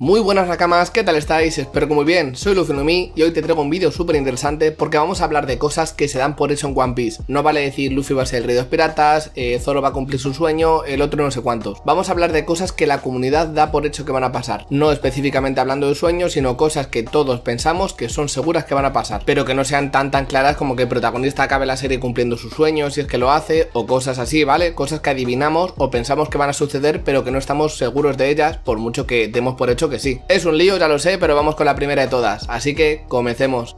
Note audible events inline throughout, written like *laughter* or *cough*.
Muy buenas Nakamas, ¿qué tal estáis? Espero que muy bien, soy Luffy y hoy te traigo un vídeo súper interesante porque vamos a hablar de cosas que se dan por hecho en One Piece. No vale decir Luffy va a ser el rey de los piratas, eh, Zoro va a cumplir su sueño, el otro no sé cuántos. Vamos a hablar de cosas que la comunidad da por hecho que van a pasar. No específicamente hablando de sueños, sino cosas que todos pensamos que son seguras que van a pasar, pero que no sean tan tan claras como que el protagonista acabe la serie cumpliendo sus sueños si es que lo hace, o cosas así, ¿vale? Cosas que adivinamos o pensamos que van a suceder pero que no estamos seguros de ellas por mucho que demos por hecho que sí. Es un lío ya lo sé, pero vamos con la primera de todas, así que comencemos.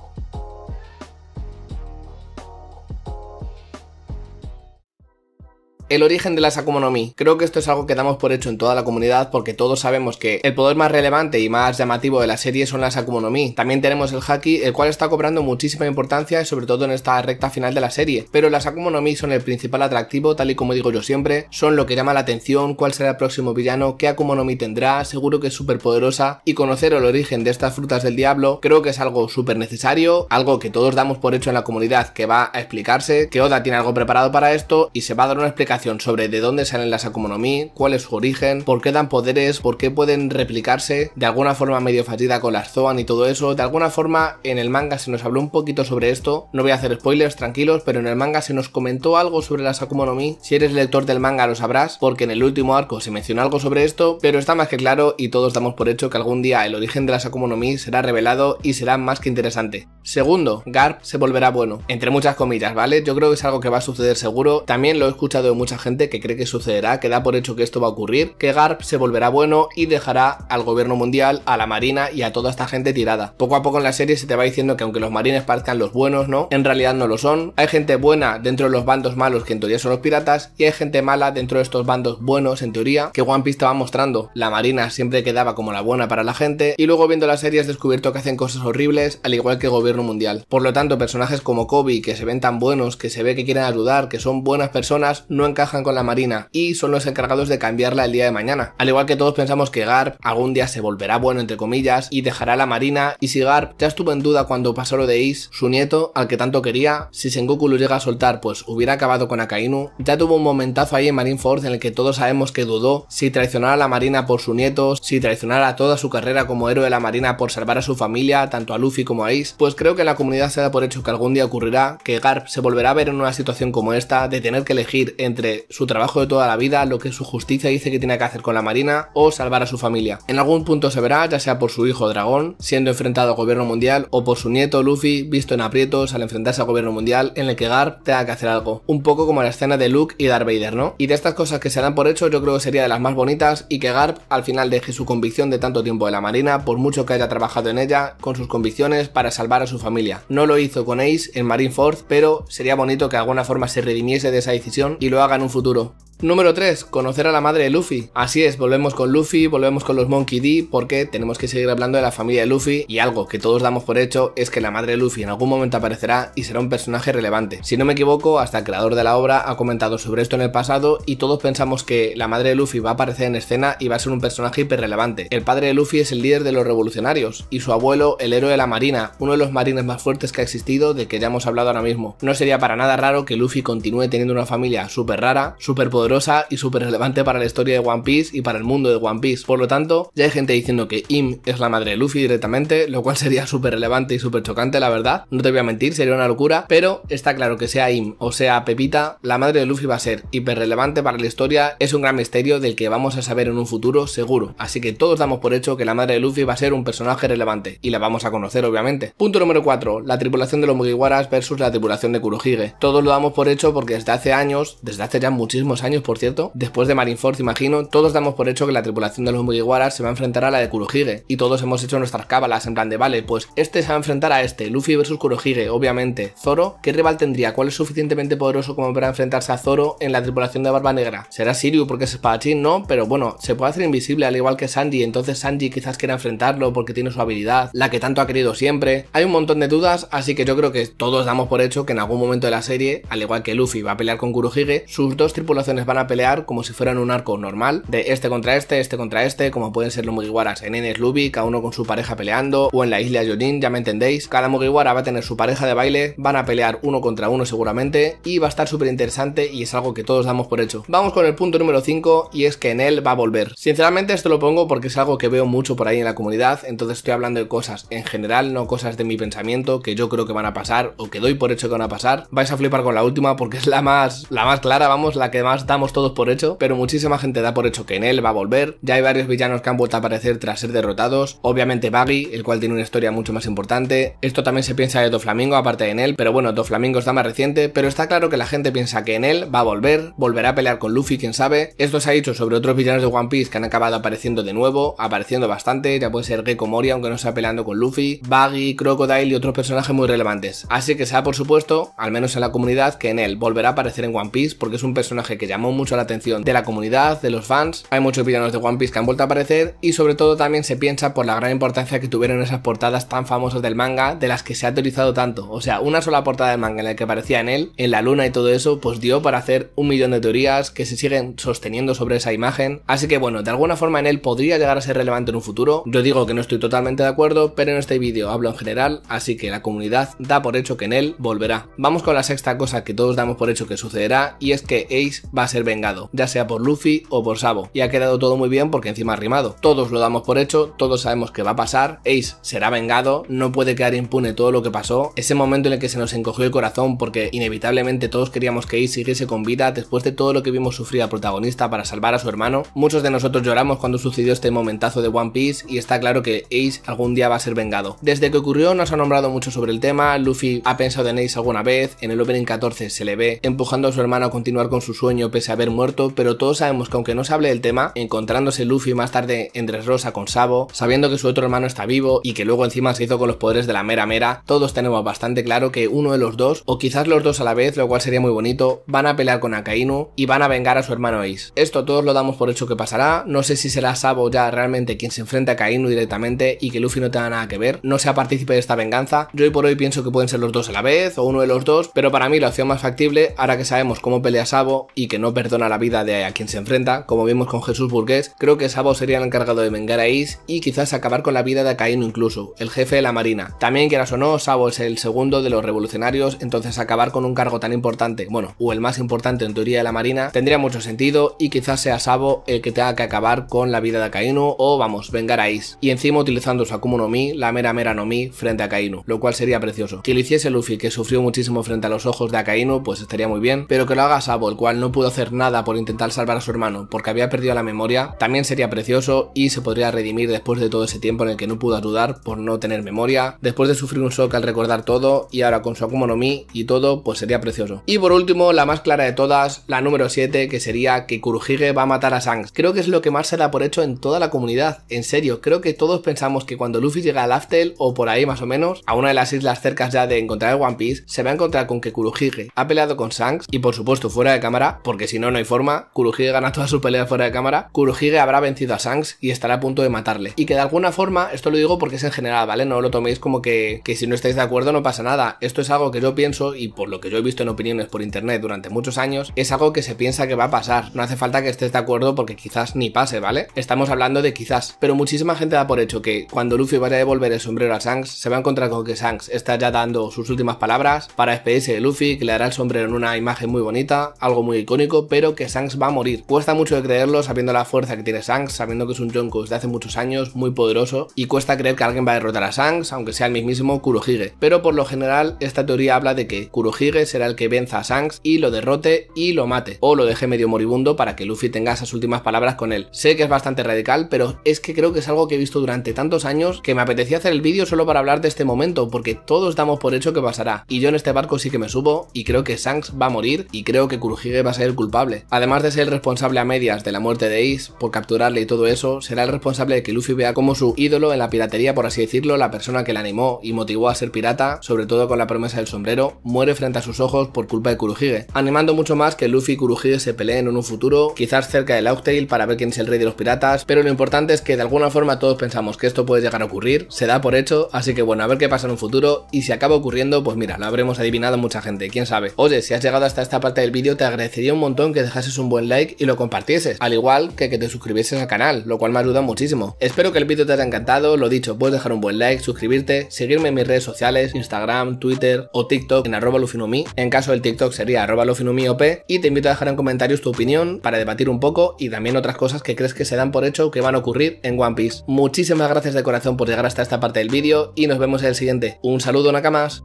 El origen de las Akuma no Mi. Creo que esto es algo que damos por hecho en toda la comunidad porque todos sabemos que el poder más relevante y más llamativo de la serie son las Akuma no Mi. También tenemos el Haki, el cual está cobrando muchísima importancia, sobre todo en esta recta final de la serie. Pero las Akuma no Mi son el principal atractivo, tal y como digo yo siempre, son lo que llama la atención, cuál será el próximo villano, qué Akuma no Mi tendrá, seguro que es súper poderosa y conocer el origen de estas frutas del diablo creo que es algo súper necesario, algo que todos damos por hecho en la comunidad que va a explicarse, que Oda tiene algo preparado para esto y se va a dar una explicación sobre de dónde salen las Akuma no Mi, cuál es su origen, por qué dan poderes, por qué pueden replicarse de alguna forma medio fallida con las Zoan y todo eso. De alguna forma en el manga se nos habló un poquito sobre esto. No voy a hacer spoilers, tranquilos, pero en el manga se nos comentó algo sobre las Akuma no Mi. Si eres lector del manga lo sabrás, porque en el último arco se menciona algo sobre esto, pero está más que claro y todos damos por hecho que algún día el origen de las Akuma no Mi será revelado y será más que interesante. Segundo, Garp se volverá bueno, entre muchas comillas, ¿vale? Yo creo que es algo que va a suceder seguro. También lo he escuchado de mucha gente que cree que sucederá, que da por hecho que esto va a ocurrir, que Garp se volverá bueno y dejará al gobierno mundial, a la marina y a toda esta gente tirada. Poco a poco en la serie se te va diciendo que aunque los marines parezcan los buenos, ¿no? En realidad no lo son. Hay gente buena dentro de los bandos malos que en teoría son los piratas y hay gente mala dentro de estos bandos buenos en teoría que One Piece te va mostrando. La marina siempre quedaba como la buena para la gente y luego viendo la serie has descubierto que hacen cosas horribles al igual que el gobierno mundial. Por lo tanto, personajes como Kobe que se ven tan buenos, que se ve que quieren ayudar, que son buenas personas, no encajan con la Marina y son los encargados de cambiarla el día de mañana. Al igual que todos pensamos que Garp algún día se volverá bueno entre comillas y dejará la Marina y si Garp ya estuvo en duda cuando pasó lo de Ace, su nieto, al que tanto quería, si Sengoku lo llega a soltar pues hubiera acabado con Akainu, ya tuvo un momentazo ahí en Marineford en el que todos sabemos que dudó si traicionara a la Marina por su nieto, si traicionara toda su carrera como héroe de la Marina por salvar a su familia, tanto a Luffy como a Ace, pues creo que la comunidad se da por hecho que algún día ocurrirá, que Garp se volverá a ver en una situación como esta de tener que elegir entre su trabajo de toda la vida, lo que su justicia dice que tiene que hacer con la marina o salvar a su familia. En algún punto se verá, ya sea por su hijo dragón, siendo enfrentado al gobierno mundial, o por su nieto Luffy, visto en aprietos al enfrentarse al gobierno mundial, en el que Garp tenga que hacer algo. Un poco como la escena de Luke y Darth Vader, ¿no? Y de estas cosas que se dan por hecho, yo creo que sería de las más bonitas y que Garp al final deje su convicción de tanto tiempo de la marina, por mucho que haya trabajado en ella, con sus convicciones para salvar a su familia. No lo hizo con Ace en Marineford, pero sería bonito que de alguna forma se redimiese de esa decisión y lo haga en un futuro. Número 3. Conocer a la madre de Luffy. Así es, volvemos con Luffy, volvemos con los Monkey D, porque tenemos que seguir hablando de la familia de Luffy y algo que todos damos por hecho es que la madre de Luffy en algún momento aparecerá y será un personaje relevante. Si no me equivoco, hasta el creador de la obra ha comentado sobre esto en el pasado y todos pensamos que la madre de Luffy va a aparecer en escena y va a ser un personaje hiperrelevante. El padre de Luffy es el líder de los revolucionarios y su abuelo el héroe de la marina, uno de los marines más fuertes que ha existido de que ya hemos hablado ahora mismo. No sería para nada raro que Luffy continúe teniendo una familia súper rara, súper poderosa y súper relevante para la historia de One Piece y para el mundo de One Piece. Por lo tanto, ya hay gente diciendo que Im es la madre de Luffy directamente, lo cual *laughs* sería súper relevante y súper chocante, la verdad. No te voy a mentir, sería una locura, pero está claro que sea Im o sea Pepita, la madre de Luffy va a ser hiper relevante para la historia, es un gran misterio del que vamos a saber en un futuro seguro. Así que todos damos por hecho que la madre de Luffy va a ser un personaje relevante y la vamos a conocer obviamente. Punto número 4, la tripulación de los Mugiwaras versus la tripulación de Kurohige. Todos lo damos por hecho porque desde hace años, desde hace ya muchísimos años por cierto, después de Marineford imagino, todos damos por hecho que la tripulación de los Mugiwaras se va a enfrentar a la de Kurohige y todos hemos hecho nuestras cábalas en plan de vale, pues este se va a enfrentar a este, Luffy versus Kurohige, obviamente. Zoro, ¿qué rival tendría? ¿Cuál es suficientemente poderoso como para enfrentarse a Zoro en la tripulación de Barba Negra? ¿Será Siriu porque es espadachín? No, pero bueno, se puede hacer invisible al igual que Sanji, entonces Sanji quizás quiera enfrentarlo porque tiene su habilidad, la que tanto ha querido siempre. Hay un montón de dudas, así que yo creo que todos damos por hecho que en algún momento de la serie, al igual que Luffy va a pelear con Kurohige, sus dos tripulaciones van a pelear como si fueran un arco normal, de este contra este, este contra este, como pueden ser los Mugiwaras en Enes Luby, cada uno con su pareja peleando, o en la isla Yonin, ya me entendéis. Cada Mugiwara va a tener su pareja de baile, van a pelear uno contra uno seguramente, y va a estar súper interesante y es algo que todos damos por hecho. Vamos con el punto número 5 y es que en él va a volver. Sinceramente esto lo pongo porque es algo que veo mucho por ahí en la comunidad, entonces estoy hablando de cosas en general, no cosas de mi pensamiento que yo creo que van a pasar o que doy por hecho que van a pasar. Vais a flipar con la última porque es la más, la más clara, vamos, la que más damos todos por hecho, pero muchísima gente da por hecho que en él va a volver. Ya hay varios villanos que han vuelto a aparecer tras ser derrotados. Obviamente Baggy, el cual tiene una historia mucho más importante. Esto también se piensa de Doflamingo, aparte de en él, pero bueno, Doflamingo está más reciente, pero está claro que la gente piensa que en él va a volver, volverá a pelear con Luffy, quién sabe. Esto se ha dicho sobre otros villanos de One Piece que han acabado apareciendo de nuevo, apareciendo bastante, ya puede ser Gecko Mori, aunque no sea peleando con Luffy, Baggy, Crocodile y otros personajes muy relevantes. Así que sea por supuesto, al menos en la comunidad, que en él volverá a aparecer en One Piece porque es un personaje que llamó mucho la atención de la comunidad, de los fans. Hay muchos villanos de One Piece que han vuelto a aparecer y sobre todo también se piensa por la gran importancia que tuvieron esas portadas tan famosas del manga de las que se ha teorizado tanto. O sea, una sola portada del manga en la que aparecía en él, en la luna y todo eso, pues dio para hacer un millón de teorías que se siguen sosteniendo sobre esa imagen. Así que bueno, de alguna forma en él podría llegar a ser relevante en un futuro. Yo digo que no estoy totalmente de acuerdo, pero en este vídeo hablo en general, así que la comunidad da por hecho que en él volverá. Vamos con la sexta cosa que todos damos por hecho que sucederá y es que Ace va a ser vengado, ya sea por Luffy o por Sabo. Y ha quedado todo muy bien porque encima ha rimado. Todos lo damos por hecho, todos sabemos que va a pasar, Ace será vengado, no puede quedar impune todo lo que pasó. Ese momento en el que se nos encogió el corazón porque inevitablemente todos queríamos que Ace siguiese con vida después de todo lo que vimos sufrir al protagonista para salvar a su hermano. Muchos de nosotros lloramos cuando sucedió este momentazo de One Piece y está claro que Ace algún día va a ser vengado. Desde que ocurrió nos ha nombrado mucho sobre el tema, Luffy ha pensado en Ace alguna vez, en el opening 14 se le ve empujando a su hermano a continuar con su sueño pese a haber muerto, pero todos sabemos que aunque no se hable del tema, encontrándose Luffy más tarde en Dressrosa con Sabo, sabiendo que su otro hermano está vivo y que luego encima se hizo con los poderes de la mera mera, todos tenemos bastante claro que uno de los dos, o quizás los dos a la vez, lo cual sería muy bonito, van a pelear con Akainu y van a vengar a su hermano Ace. Esto todos lo damos por hecho que pasará, no sé si será Sabo ya realmente quien se enfrenta a Akainu directamente y que Luffy no tenga nada que ver, no sea partícipe de esta venganza, yo hoy por hoy pienso que pueden ser los dos a la vez o uno de los dos, pero para mí la opción más factible, ahora que sabemos cómo pelea Sabo y que no perdona la vida de a quien se enfrenta, como vimos con Jesús Burgués, creo que Sabo sería el encargado de vengar a Ace y quizás acabar con la vida de Akainu incluso, el jefe de la marina. También quieras o no, Sabo es el segundo de los revolucionarios, entonces acabar con un cargo tan importante, bueno, o el más importante en teoría de la marina, tendría mucho sentido y quizás sea Sabo el que tenga que acabar con la vida de Akainu o vamos, vengar a Ace. Y encima utilizando su Akuma no Mi, la mera mera no Mi, frente a Akainu, lo cual sería precioso. Que lo hiciese Luffy, que sufrió muchísimo frente a los ojos de Akainu, pues estaría muy bien, pero que lo haga Sabo, el cual no pudo hacer nada por intentar salvar a su hermano porque había perdido la memoria, también sería precioso y se podría redimir después de todo ese tiempo en el que no pudo ayudar por no tener memoria, después de sufrir un shock al recordar todo y ahora con su Akuma no Mi y todo, pues sería precioso. Y por último, la más clara de todas, la número 7, que sería que Kurohige va a matar a Shanks. Creo que es lo que más se da por hecho en toda la comunidad, en serio, creo que todos pensamos que cuando Luffy llega a Laftel o por ahí más o menos, a una de las islas cercas ya de encontrar el One Piece, se va a encontrar con que Kurohige ha peleado con Shanks y por supuesto fuera de cámara, porque si no no hay forma, Kurohige gana toda su pelea fuera de cámara, Kurohige habrá vencido a Shanks y estará a punto de matarle. Y que de alguna forma, esto lo digo porque es en general, ¿vale? No lo toméis como que, que si no estáis de acuerdo no pasa nada. Esto es algo que yo pienso y por lo que yo he visto en opiniones por internet durante muchos años, es algo que se piensa que va a pasar. No hace falta que estés de acuerdo porque quizás ni pase, ¿vale? Estamos hablando de quizás, pero muchísima gente da por hecho que cuando Luffy vaya a devolver el sombrero a Shanks, se va a encontrar con que Shanks está ya dando sus últimas palabras para despedirse de Luffy, que le dará el sombrero en una imagen muy bonita, algo muy icónico, pero que Shanks va a morir. Cuesta mucho de creerlo sabiendo la fuerza que tiene Shanks, sabiendo que es un Yonko de hace muchos años, muy poderoso, y cuesta creer que alguien va a derrotar a Shanks, aunque sea el mismísimo Kurohige. Pero por lo general, esta teoría habla de que Kurohige será el que venza a Shanks y lo derrote y lo mate, o lo deje medio moribundo para que Luffy tenga esas últimas palabras con él. Sé que es bastante radical, pero es que creo que es algo que he visto durante tantos años que me apetecía hacer el vídeo solo para hablar de este momento, porque todos damos por hecho que pasará. Y yo en este barco sí que me subo, y creo que Shanks va a morir, y creo que Kurohige va a ser culpable. Además de ser el responsable a medias de la muerte de Ace, por capturarle y todo eso, será el responsable de que Luffy vea como su ídolo en la piratería, por así decirlo, la persona que le animó y motivó a ser pirata, sobre todo con la promesa del sombrero, muere frente a sus ojos por culpa de Kurohige, animando mucho más que Luffy y Kurohige se peleen en un futuro, quizás cerca del Laugtail para ver quién es el rey de los piratas, pero lo importante es que de alguna forma todos pensamos que esto puede llegar a ocurrir, se da por hecho, así que bueno, a ver qué pasa en un futuro, y si acaba ocurriendo, pues mira, lo habremos adivinado mucha gente, quién sabe. Oye, si has llegado hasta esta parte del vídeo, te agradecería un montón que dejases un buen like y lo compartieses, al igual que que te suscribieses al canal, lo cual me ayuda muchísimo. Espero que el vídeo te haya encantado, lo dicho, puedes dejar un buen like, suscribirte, seguirme en mis redes sociales, Instagram, Twitter o TikTok en arroba lufinomi, en caso del TikTok sería arroba lufinomiop y te invito a dejar en comentarios tu opinión para debatir un poco y también otras cosas que crees que se dan por hecho que van a ocurrir en One Piece. Muchísimas gracias de corazón por llegar hasta esta parte del vídeo y nos vemos en el siguiente. Un saludo Nakamas.